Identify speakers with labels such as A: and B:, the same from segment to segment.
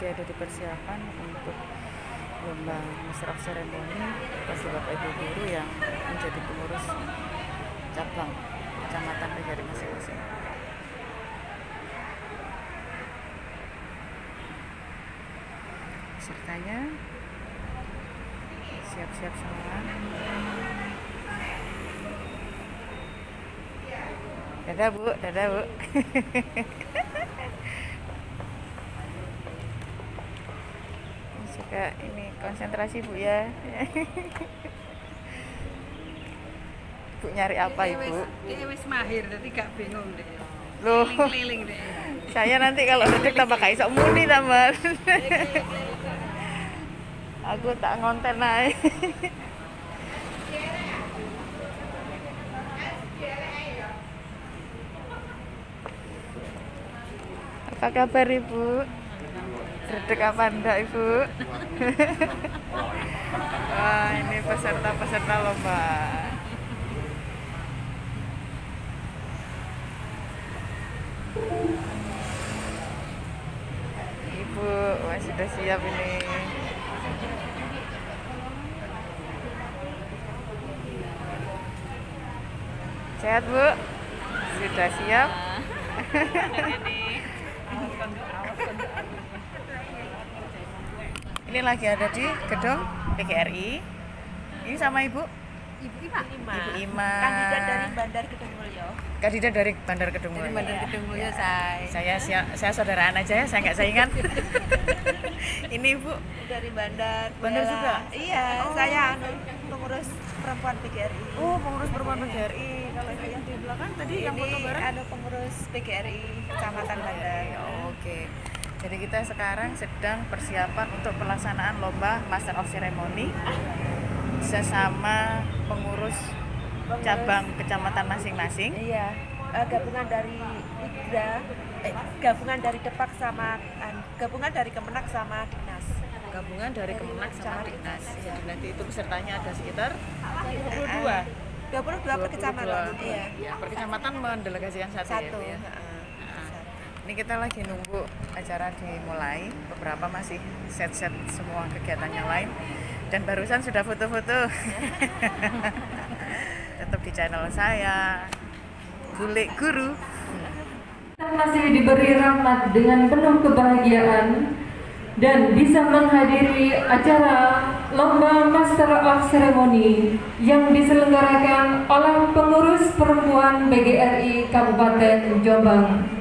A: lagi ada di persiapan untuk lomba Master of Ceremony bagi Bapak Ibu guru yang menjadi pengurus cabang kecamatan negara masing-masing. Pesertanya siap-siap semua. Dadah bu, dadah bu. Ini juga ini konsentrasi bu ya. Bu nyari apa ibu?
B: Ini wis mahir, jadi gak bingung deh.
A: Loh,
B: Keliling deh.
A: saya nanti kalau dedek tambah kayak sok muni tambah. Aku tak ngonten aja. Apa kabar ibu? Dedek apa enggak ibu? Wah ini peserta-peserta lomba. Ibu, wah sudah siap ini. Sehat bu? Sudah siap? Ini lagi ada di gedung PGRI. Ini sama ibu?
B: Ibu Ima.
A: Ibu Ima.
B: Kandidat dari Bandar Kedung Mulyo.
A: Kandidat dari Bandar Kedung
B: Dari
A: Mulyo.
B: Bandar Kedung Mulyo, saya.
A: Saya saya, saya saudaraan aja ya, saya nggak saingan. ini ibu
B: Dari Bandar.
A: Bandar
B: Bella.
A: juga?
B: Iya,
A: Oh.
B: saya anu, pengurus perempuan PGRI.
A: Oh, pengurus perempuan PGRI. Kalau yang di belakang tadi yang
B: Ini
A: foto bareng?
B: anu pengurus PGRI Kecamatan Bandar.
A: Oh, Oke. Jadi kita sekarang sedang persiapan untuk pelaksanaan lomba Master of Ceremony sesama pengurus cabang kecamatan masing-masing.
B: Iya, eh, gabungan dari IGRA, eh, gabungan dari Depak sama an- gabungan dari Kemenak sama Dinas.
A: Gabungan dari Kemenak sama Dinas. Jadi nanti itu pesertanya ada sekitar
B: 22. 22 per
A: 22.
B: kecamatan. Iya.
A: Ya, per kecamatan mendelegasikan satu, ya,
B: Satu.
A: Bu ya. Ini kita lagi nunggu acara dimulai. Beberapa masih set-set semua kegiatan yang lain. Dan barusan sudah foto-foto. Tetap di channel saya. Bule Guru.
C: Kita masih diberi rahmat dengan penuh kebahagiaan dan bisa menghadiri acara Lomba Master of Ceremony yang diselenggarakan oleh pengurus perempuan BGRI Kabupaten Jombang.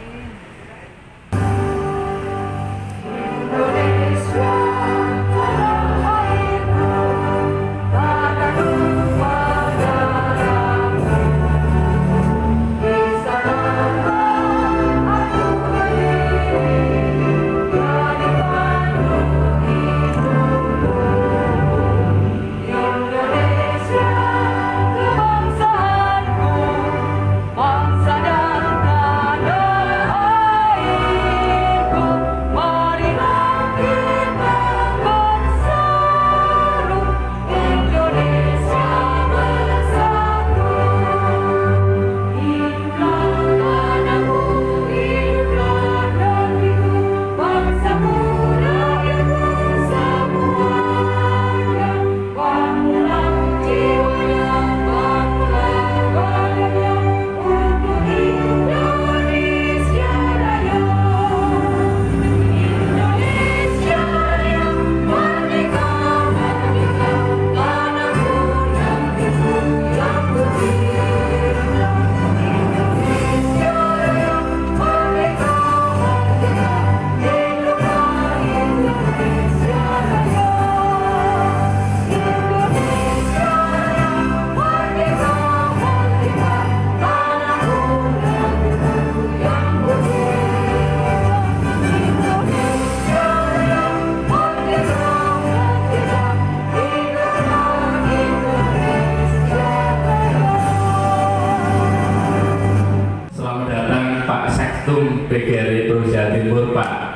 D: PGRI Provinsi Timur Pak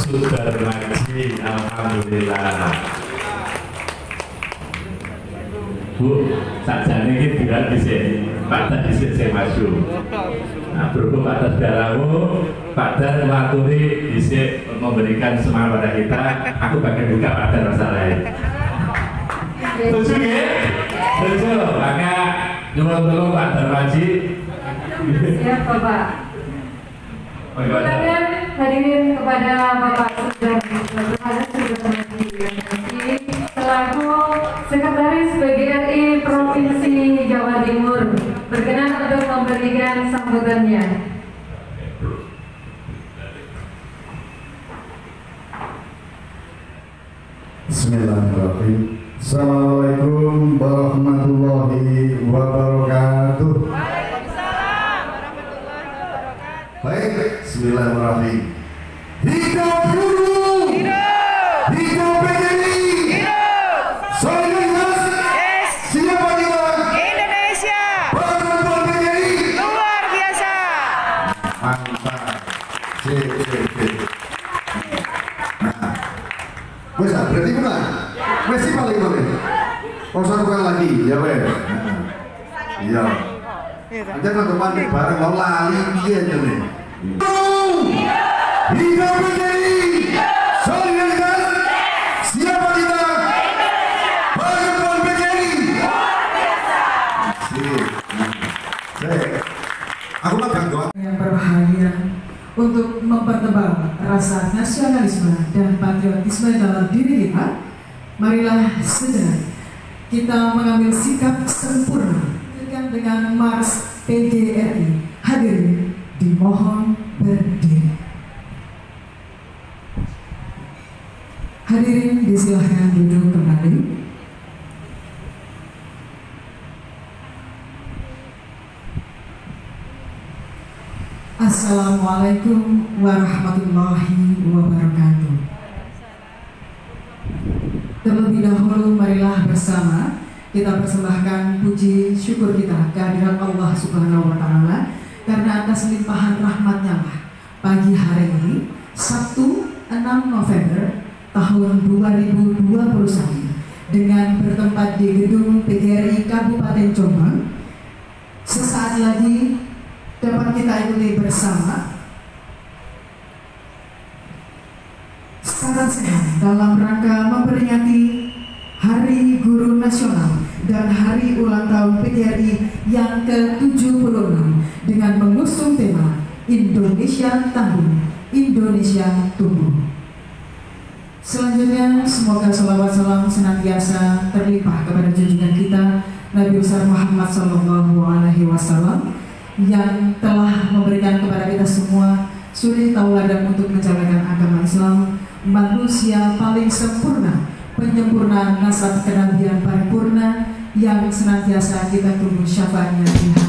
D: Sudarmaji Alhamdulillah Bu, sajane iki bilang dhisik. Pak Dan dhisik sing maju. Nah, berhubung Pak lalu, Pak Dan mewakili dhisik memberikan semangat pada kita. Aku bagian buka Pak Dan masalahnya. Setuju ya? Setuju. Maka tolong Pak Darmaji.
C: Siap Bapak. Silakan hadirin kepada Bapak Sugeng Berhadap Sugeng Terima selaku Sekretaris PGRI Provinsi Jawa Timur berkenan untuk memberikan sambutannya.
E: Bismillahirrahmanirrahim. Assalamualaikum Bismillahirrahmanirrahim. Hidup guru. Hidup. Hidup PGRI. Hidup. Solidaritas. Siapa kita?
B: Indonesia
E: Perempuan PGRI.
B: luar biasa.
E: Mantap. Sip. Nah, wes ah, berarti menang. Wes sih paling paling. Oh, saya bukan lagi, ya wes. Nah, Iya. Aja kan teman bareng mau lali piye jane.
F: Untuk mempertebal rasa nasionalisme dan patriotisme dalam diri kita, marilah segera kita mengambil sikap sempurna dengan Mars PGRI. Hadirin dimohon berdiri. Hadirin disilahkan duduk kembali. Assalamualaikum warahmatullahi wabarakatuh. Terlebih dahulu marilah bersama kita persembahkan puji syukur kita kehadirat Allah Subhanahu wa taala karena atas limpahan rahmatnya lah pagi hari ini Sabtu 6 November tahun 2021 dengan bertempat di gedung PGRI Kabupaten Jombang sesaat lagi dapat kita ikuti bersama secara sehat dalam rangka memperingati Hari Guru Nasional dan Hari Ulang Tahun PGRI yang ke-76 dengan mengusung tema Indonesia Tangguh, Indonesia Tumbuh. Selanjutnya, semoga salawat salam senantiasa terlimpah kepada junjungan kita Nabi besar Muhammad Sallallahu Alaihi Wasallam yang telah memberikan kepada kita semua suri tauladan untuk menjalankan agama Islam, manusia paling sempurna, penyempurnaan nasab kenabian paripurna yang senantiasa kita tunggu syafaatnya di